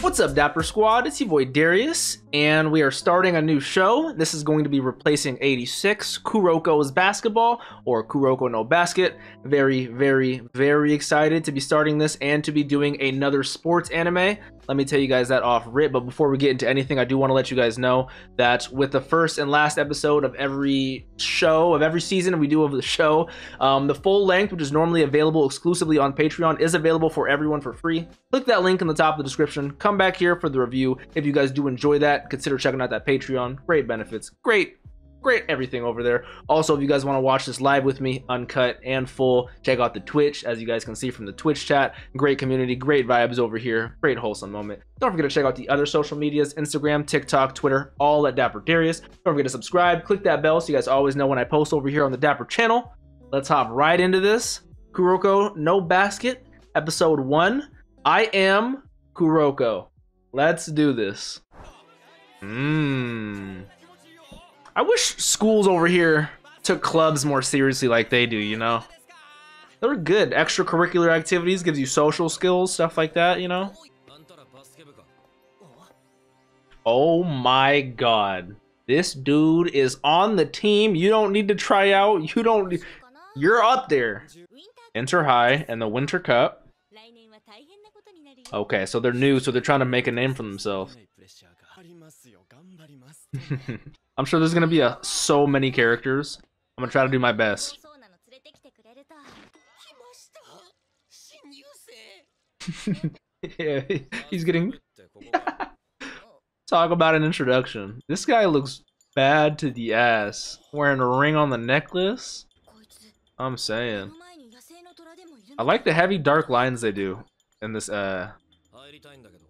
What's up, Dapper Squad? It's your boy Darius, and we are starting a new show. This is going to be replacing 86, Kuroko's Basketball, or Kuroko no Basket. Very, very, very excited to be starting this and to be doing another sports anime. Let me tell you guys that off rip, but before we get into anything, I do want to let you guys know that with the first and last episode of every show, of every season we do of the show, um, the full length, which is normally available exclusively on Patreon, is available for everyone for free. Click that link in the top of the description. Come back here for the review. If you guys do enjoy that, consider checking out that Patreon. Great benefits, great great everything over there. Also, if you guys want to watch this live with me, uncut and full, check out the Twitch. As you guys can see from the Twitch chat, great community, great vibes over here, great wholesome moment. Don't forget to check out the other social medias, Instagram, TikTok, Twitter, all at Dapper Darius. Don't forget to subscribe, click that bell so you guys always know when I post over here on the Dapper channel. Let's hop right into this. Kuroko No Basket, episode one. I am Kuroko. Let's do this. Mmm. I wish schools over here took clubs more seriously like they do, you know? They're good. Extracurricular activities gives you social skills, stuff like that, you know? Oh my god. This dude is on the team. You don't need to try out. You don't You're up there. Inter-High and the Winter Cup. Okay, so they're new, so they're trying to make a name for themselves. I'm sure there's gonna be a, so many characters. I'm gonna try to do my best. yeah, he's getting... Talk about an introduction. This guy looks bad to the ass. Wearing a ring on the necklace? I'm saying. I like the heavy dark lines they do in this uh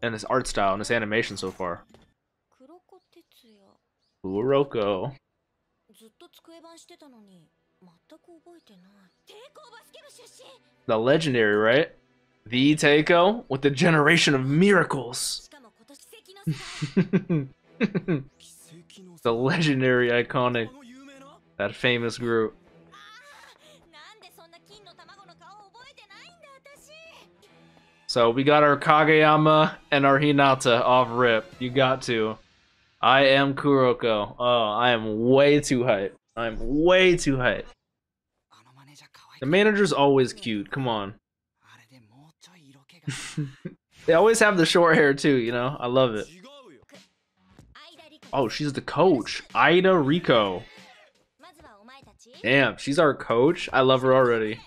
in this art style, in this animation so far. Kuroko. The legendary, right? The Teiko with the generation of miracles. the legendary iconic that famous group. So we got our Kageyama and our Hinata off rip. You got to. I am Kuroko. Oh, I am way too hype. I'm way too hype. The manager's always cute. Come on. they always have the short hair too, you know? I love it. Oh, she's the coach. Aida Riko. Damn, she's our coach? I love her already.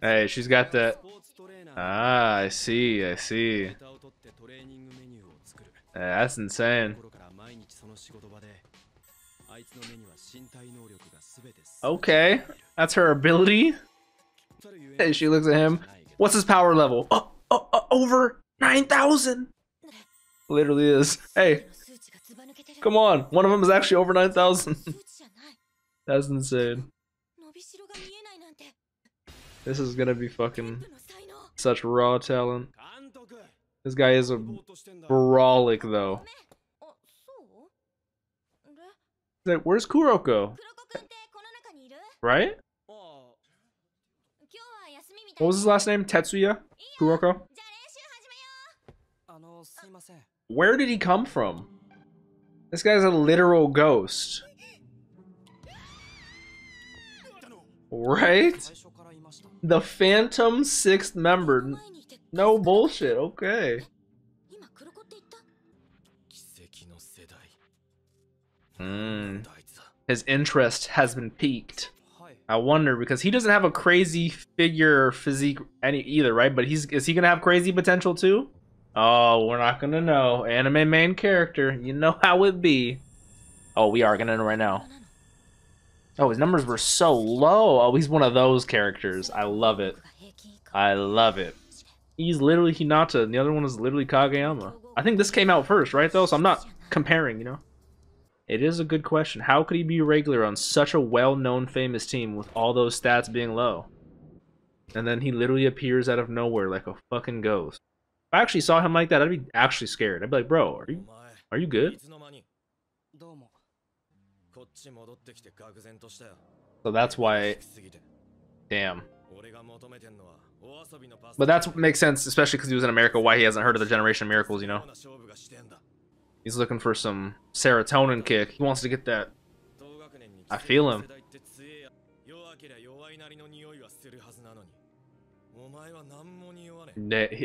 Hey, she's got that. Ah, I see, I see. that's insane. Okay, that's her ability. Hey, she looks at him. What's his power level? Oh, oh, oh over 9,000! Literally is. Hey, come on. One of them is actually over 9,000. that's insane. This is gonna be fucking such raw talent. This guy is a brawlic though. Like, where's Kuroko? Right? What was his last name? Tetsuya? Kuroko? Where did he come from? This guy's a literal ghost. Right? The Phantom sixth member. No bullshit, okay. Hmm. His interest has been piqued. I wonder because he doesn't have a crazy figure physique any either, right? But he's is he gonna have crazy potential too? Oh, we're not gonna know. Anime main character, you know how it be. Oh, we are gonna know right now. Oh, his numbers were so low. Oh, he's one of those characters. I love it. I love it. He's literally Hinata, and the other one is literally Kageyama. I think this came out first, right, though? So I'm not comparing, you know? It is a good question. How could he be regular on such a well-known, famous team with all those stats being low? And then he literally appears out of nowhere like a fucking ghost. If I actually saw him like that, I'd be actually scared. I'd be like, bro, are you, are you good? So that's why. Damn. But that's what makes sense, especially because he was in America, why he hasn't heard of the Generation of Miracles, you know? He's looking for some serotonin kick. He wants to get that. I feel him.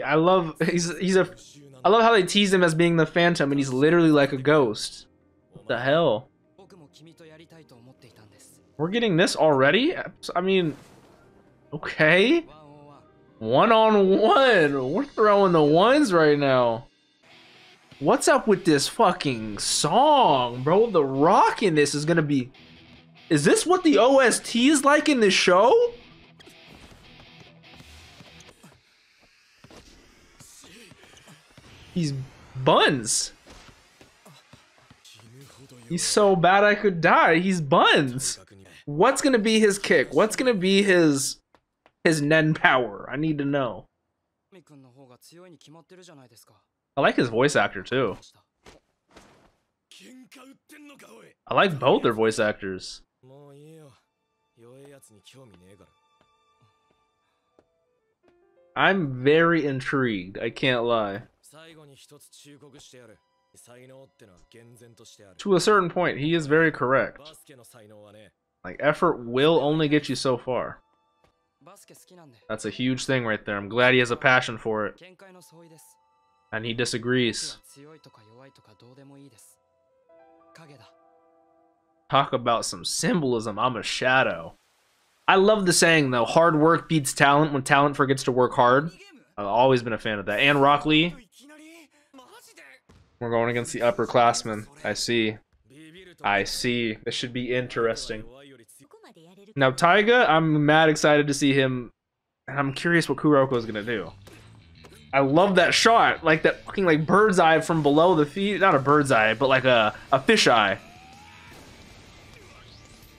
I love he's he's a I love how they tease him as being the phantom and he's literally like a ghost. What the hell? We're getting this already? I mean, okay. One on one. We're throwing the ones right now. What's up with this fucking song, bro? The rock in this is gonna be. Is this what the OST is like in this show? These buns. He's so bad I could die. He's buns. What's gonna be his kick? What's gonna be his his nen power? I need to know. I like his voice actor too. I like both their voice actors. I'm very intrigued, I can't lie. To a certain point, he is very correct. Like, effort will only get you so far. That's a huge thing right there. I'm glad he has a passion for it. And he disagrees. Talk about some symbolism. I'm a shadow. I love the saying, though. Hard work beats talent when talent forgets to work hard. I've always been a fan of that. And Rock Lee, we're going against the upperclassmen. I see. I see. This should be interesting. Now, Taiga, I'm mad excited to see him. And I'm curious what Kuroko is going to do. I love that shot. Like that fucking like bird's eye from below the feet. Not a bird's eye, but like a, a fish eye.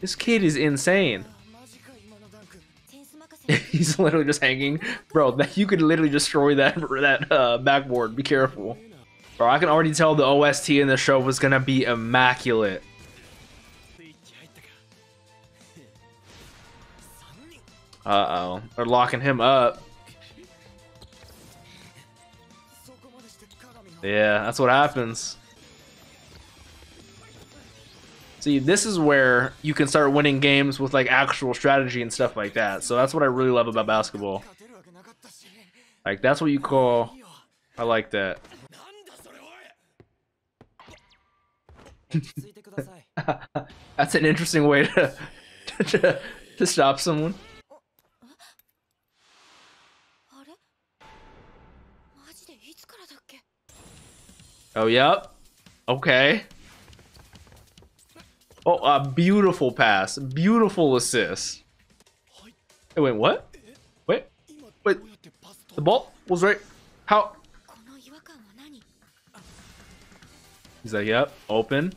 This kid is insane. He's literally just hanging. Bro, you could literally destroy that, that uh, backboard. Be careful. Bro, I can already tell the OST in the show was gonna be immaculate. Uh-oh. They're locking him up. Yeah, that's what happens. See, this is where you can start winning games with like actual strategy and stuff like that. So that's what I really love about basketball. Like that's what you call I like that. That's an interesting way to, to, to stop someone. Oh, yep. Okay. Oh, a beautiful pass. Beautiful assist. Hey, wait, what? Wait, wait. The ball was right. How? He's like, yep, open.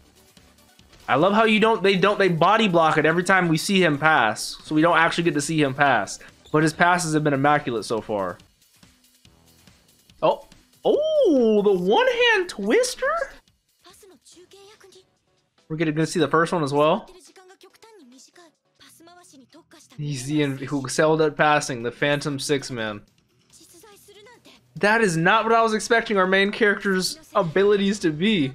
I love how you don't they don't they body block it every time we see him pass. So we don't actually get to see him pass. But his passes have been immaculate so far. Oh. Oh, the one-hand twister? We're gonna, to see the first one as well. He's the who excelled at passing, the Phantom Six Man. That is not what I was expecting our main character's abilities to be.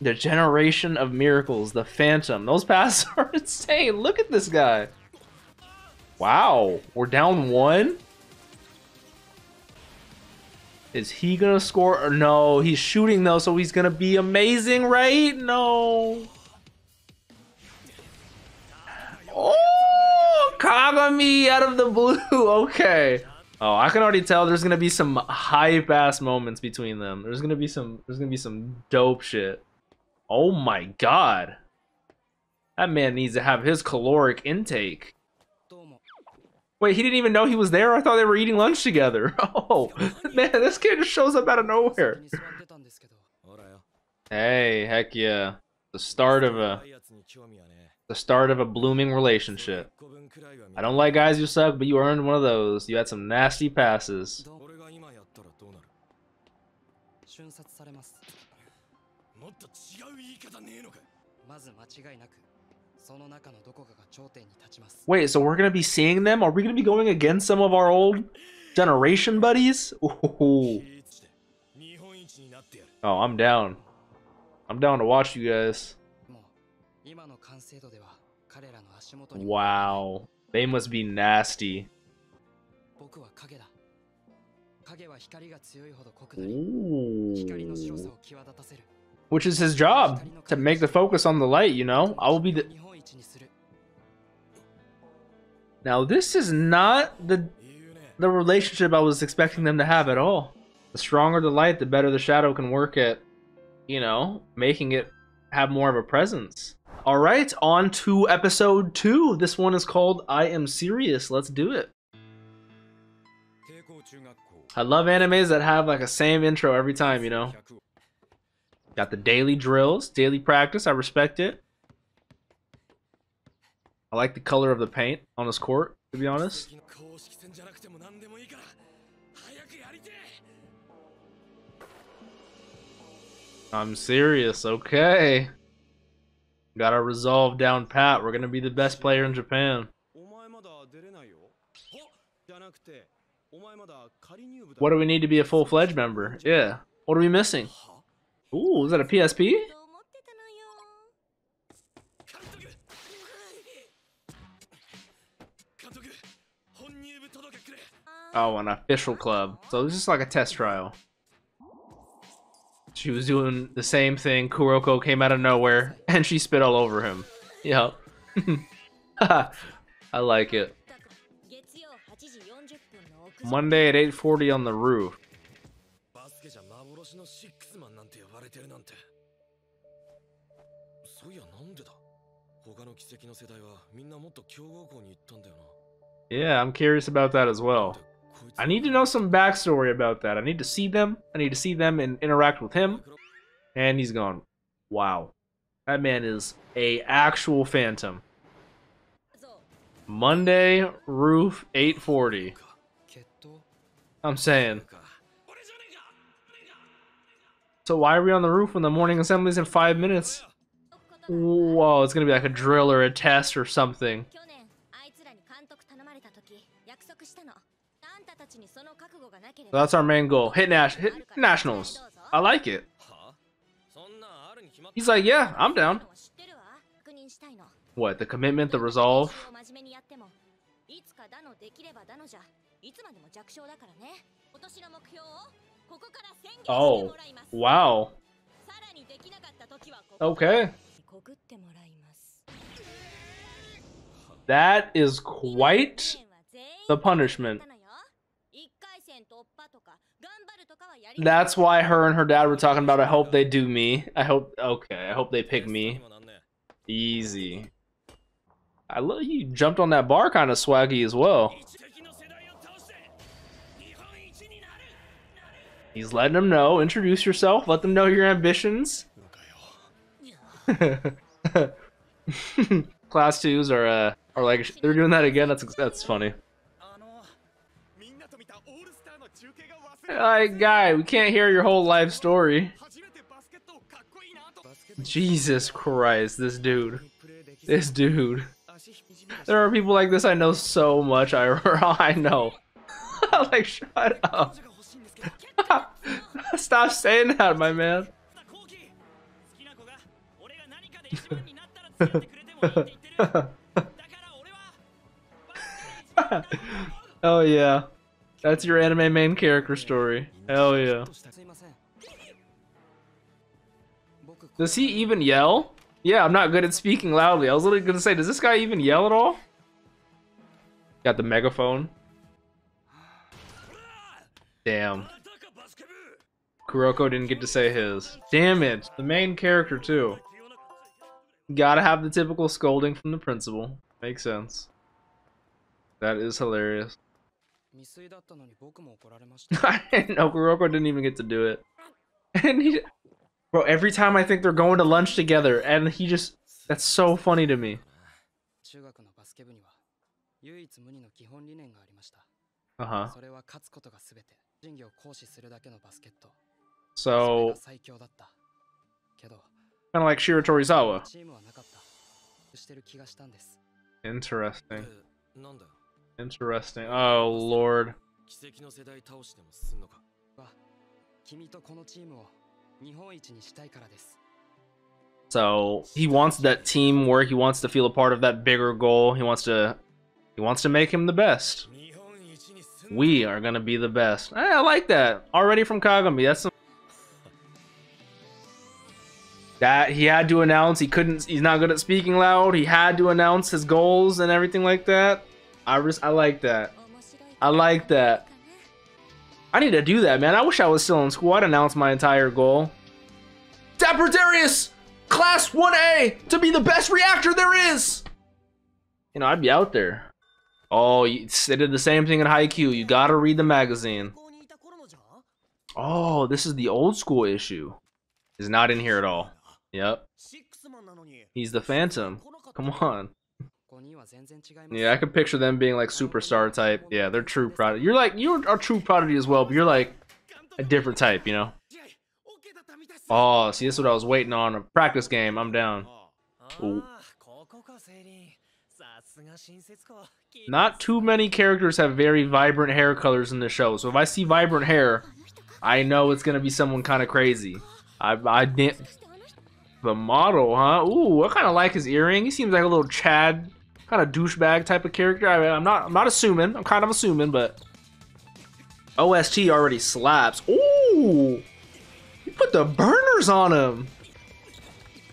The Generation of Miracles, The Phantom. Those passes are insane. Look at this guy. Wow, we're down one? Is he gonna score? Or no, he's shooting though, so he's gonna be amazing, right? No. Oh, Kagami out of the blue. Okay. Oh, I can already tell there's gonna be some hype ass moments between them. There's gonna be some. There's gonna be some dope shit. Oh my god. That man needs to have his caloric intake. Wait, he didn't even know he was there? I thought they were eating lunch together. Oh, man, this kid just shows up out of nowhere. Hey, heck yeah. The start of a... The start of a blooming relationship. I don't like guys who suck, but you earned one of those. You had some nasty passes. 方ねえのかまず間違いなく その中のどこかが頂点に立ちます Wait, so we're gonna be seeing them? Are we gonna be going against some of our old generation buddies? Ooh. 比率して日本一になってやる Oh, I'm down. I'm down to watch you guys. もう今の完成度では彼らの足元にも Wow. They must be nasty. 僕は影だ影は光が強いほど濃くなり光の白さ Ooh. which is his job to make the focus on the light you know? I will be the now this is not the the relationship i was expecting them to have at all. The stronger the light the better the shadow can work at you know making it have more of a presence. All right on to episode two. This one is called i am serious. Let's do it. I love animes that have like a same intro every time you know? Got the daily drills, daily practice. I respect it. I like the color of the paint on this court, to be honest. I'm serious, okay. Got our resolve down pat. We're going to be the best player in Japan. What do we need to be a full-fledged member? Yeah. What are we missing? Ooh, is that a PSP? Oh, an official club. So this is like a test trial. She was doing the same thing. Kuroko came out of nowhere and she spit all over him. Yep. I like it. Monday at 8.40 on the roof. Yeah, I'm curious about that as well. I need to know some backstory about that. I need to see them. I need to see them and interact with him. And he's gone. Wow. That man is a actual phantom. Monday, roof, 840. I'm saying. So why are we on the roof when the morning assembly's in five minutes? Whoa, it's gonna be like a drill or a test or something. So that's our main goal. Hit, Nash hit Nationals. I like it. He's like, yeah, I'm down. What, the commitment, the resolve? Oh, wow. Okay. That is quite the punishment. That's why her and her dad were talking about I hope they do me. I hope okay, I hope they pick me. Easy. I love you jumped on that bar kind of swaggy as well. He's letting them know, introduce yourself, let them know your ambitions. Class twos are uh, are like they're doing that again. That's that's funny. Hey, guy, we can't hear your whole life story. Jesus Christ, this dude. This dude. There are people like this I know so much, I, I know. like, shut up. Stop saying that, my man. oh yeah. That's your anime main character story. Hell yeah. Does he even yell? Yeah, I'm not good at speaking loudly. I was literally gonna say, does this guy even yell at all? Got the megaphone. Damn. Kuroko didn't get to say his. Damn it. The main character too. Gotta have the typical scolding from the principal. Makes sense. That is hilarious. I didn't know. Okoroko didn't even get to do it. And he, bro, every time I think they're going to lunch together, and he just, that's so funny to me. Uh-huh. So, Kind of like Shiratorizawa. Interesting. Interesting. Oh, Lord. So he wants that teamwork. He wants to feel a part of that bigger goal. He wants to, he wants to make him the best. We are gonna be the best. Eh, I like that already from Kagami. That's some that he had to announce he couldn't he's not good at speaking loud. He had to announce his goals and everything like that. I just, i like that. I like that. I need to do that man. I wish i was still in school. I'd announce my entire goal. Dapper darius class 1a to be the best reactor there is! You know i'd be out there. Oh you, they did the same thing in Haikyuu you gotta read the magazine. Oh this is the old school issue. Is not in here at all. Yep. He's the Phantom. Come on. Yeah, I can picture them being like superstar type. Yeah, they're true prodigy. You're like you are true prodigy as well, but you're like a different type, you know. Oh, see, this is what I was waiting on. A practice game. I'm down. Ooh. Not too many characters have very vibrant hair colors in the show, so if I see vibrant hair, I know it's gonna be someone kind of crazy. I I the model, huh? Ooh, I kind of like his earring. He seems like a little Chad, kind of douchebag type of character. I mean, I'm not, I'm not assuming. I'm kind of assuming, but OST already slaps. Ooh, he put the burners on him.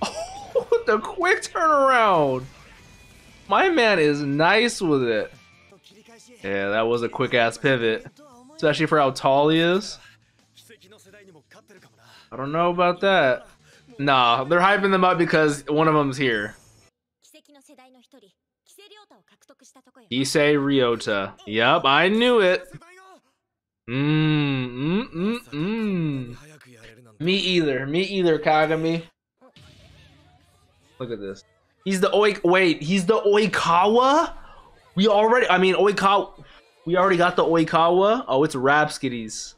Oh, the quick turnaround. My man is nice with it. Yeah, that was a quick ass pivot, especially for how tall he is. I don't know about that. Nah, they're hyping them up because one of them's here. Issei Ryota. Yep, I knew it. Mmm, mmm, mmm, mmm. Me either. Me either, Kagami. Look at this. He's the Oi. Wait, he's the Oikawa? We already. I mean, Oikawa. We already got the Oikawa. Oh, it's Rapskitties.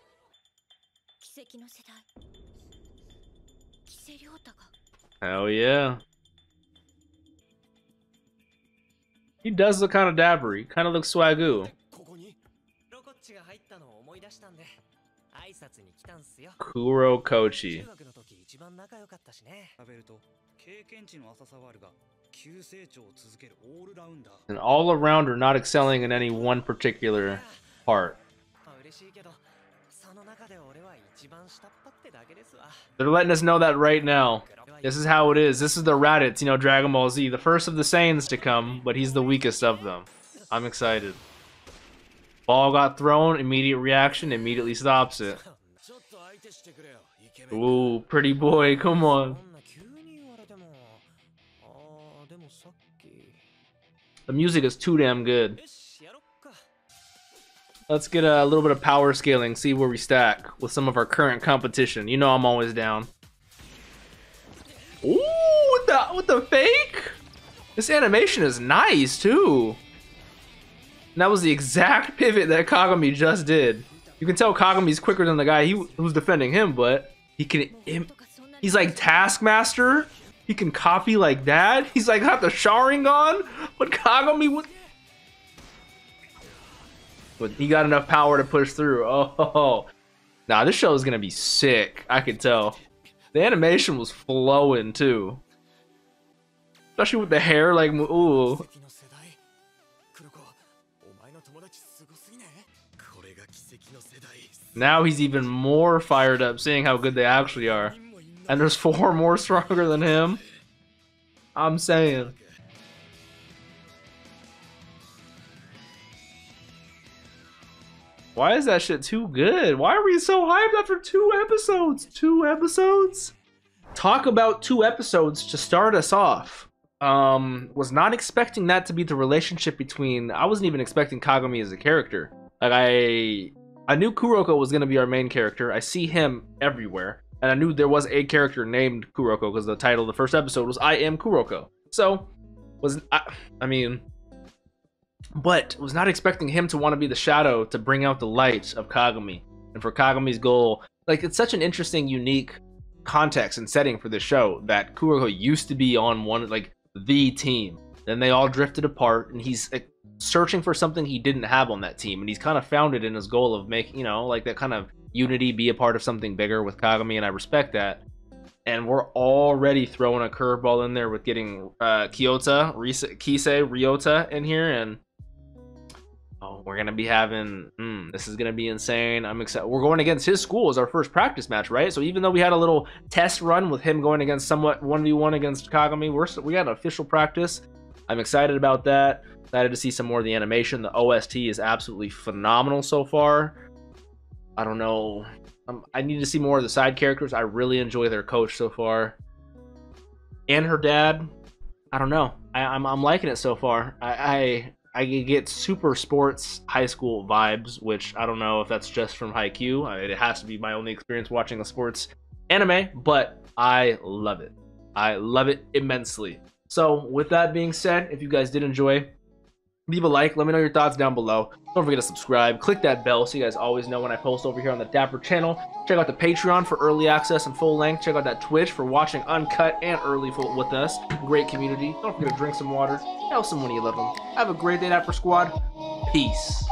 Hell yeah. He does look kind of dabbery. Kind of looks swagoo. Kurokocchi. 経験値の浅さはあるが急成長を続けるオールラウンダー an all-arounder not excelling in any one particular part ah, they're letting us know that right now. This is how it is. This is the Raditz, you know, Dragon Ball Z, the first of the Saiyans to come, but he's the weakest of them. I'm excited. Ball got thrown, immediate reaction, immediately stops it. Ooh, pretty boy, come on. The music is too damn good. Let's get a little bit of power scaling, see where we stack with some of our current competition. You know I'm always down. Ooh, with the, with the fake? This animation is nice, too. And that was the exact pivot that Kagami just did. You can tell Kagami's quicker than the guy he, who's defending him, but he can... He's like Taskmaster. He can copy like that. He's like got the Sharingan, but Kagami was but he got enough power to push through. Oh, now nah, this show is gonna be sick. I could tell. The animation was flowing too, especially with the hair. Like, ooh. Now he's even more fired up, seeing how good they actually are. And there's four more stronger than him. I'm saying. Why is that shit too good? Why are we so hyped after two episodes? Two episodes? Talk about two episodes to start us off. Um, was not expecting that to be the relationship between. I wasn't even expecting Kagami as a character. Like I, I knew Kuroko was gonna be our main character. I see him everywhere, and I knew there was a character named Kuroko because the title of the first episode was "I Am Kuroko." So, was I, I mean, but was not expecting him to want to be the shadow to bring out the light of Kagami, and for Kagami's goal. Like it's such an interesting, unique context and setting for this show that Kuroko used to be on one like the team. Then they all drifted apart, and he's uh, searching for something he didn't have on that team, and he's kind of found it in his goal of making, you know, like that kind of unity, be a part of something bigger with Kagami, and I respect that. And we're already throwing a curveball in there with getting uh, Kyoto, Rise- Kisei, Ryota in here, and oh, we're gonna be having. Mm, this is gonna be insane. I'm excited. We're going against his school as our first practice match, right? So even though we had a little test run with him going against somewhat one v one against Kagami, we're we got an official practice. I'm excited about that. Excited to see some more of the animation. The OST is absolutely phenomenal so far. I don't know. Um, I need to see more of the side characters. I really enjoy their coach so far, and her dad. I don't know. I, I'm I'm liking it so far. I, I I get super sports high school vibes, which I don't know if that's just from Haikyuu. I- It has to be my only experience watching a sports anime, but I love it. I love it immensely. So, with that being said, if you guys did enjoy, leave a like. Let me know your thoughts down below. Don't forget to subscribe. Click that bell so you guys always know when I post over here on the Dapper channel. Check out the Patreon for early access and full length. Check out that Twitch for watching uncut and early full with us. Great community. Don't forget to drink some water. Tell someone you love them. Have a great day, Dapper Squad. Peace.